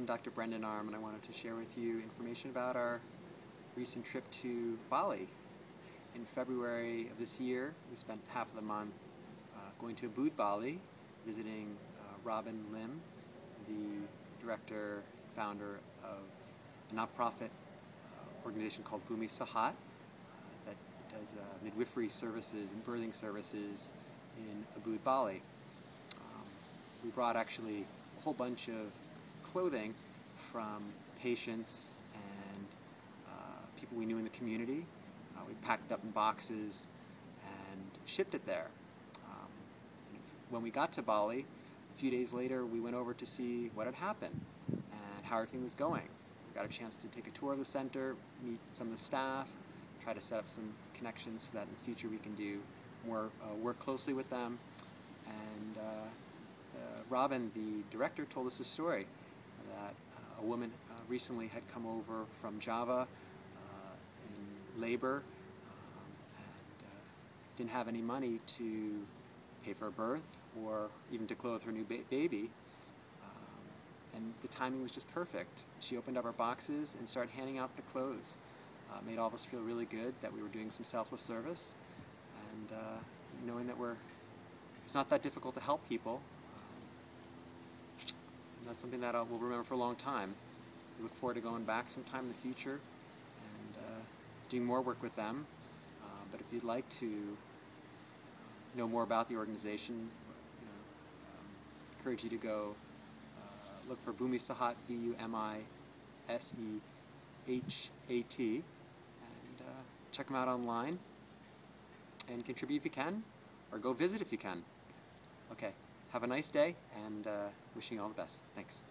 I'm Dr. Brendan Armm, and I wanted to share with you information about our recent trip to Bali. In February of this year, we spent half of the month uh, going to Ubud, Bali, visiting uh, Robin Lim, the director, founder of a nonprofit uh, organization called Bumi Sehat uh, that does uh, midwifery services and birthing services in Ubud, Bali. Um, we brought actually a whole bunch of clothing from patients and uh, people we knew in the community. Uh, we packed up in boxes and shipped it there. Um, when we got to Bali, a few days later, we went over to see what had happened and how everything was going. We got a chance to take a tour of the center, meet some of the staff, try to set up some connections so that in the future we can do more uh, work closely with them. And uh, uh Robin, the director, told us a story a woman uh, recently had come over from Java in labor um, and didn't have any money to pay for a birth or even to clothe her new ba baby. Um, and the timing was just perfect. She opened up our boxes and started handing out the clothes. Uh, made all of us feel really good that we were doing some selfless service and uh, knowing that we're it's not that difficult to help people. That's something that I'll, we'll remember for a long time. We look forward to going back sometime in the future and uh, doing more work with them. Uh, but if you'd like to uh, know more about the organization, you know, um, encourage you to go uh, look for Bumi Sehat, B-U-M-I-S-E-H-A-T, and uh, check them out online and contribute if you can, or go visit if you can. Okay, have a nice day, and uh, wishing you all the best. Thanks.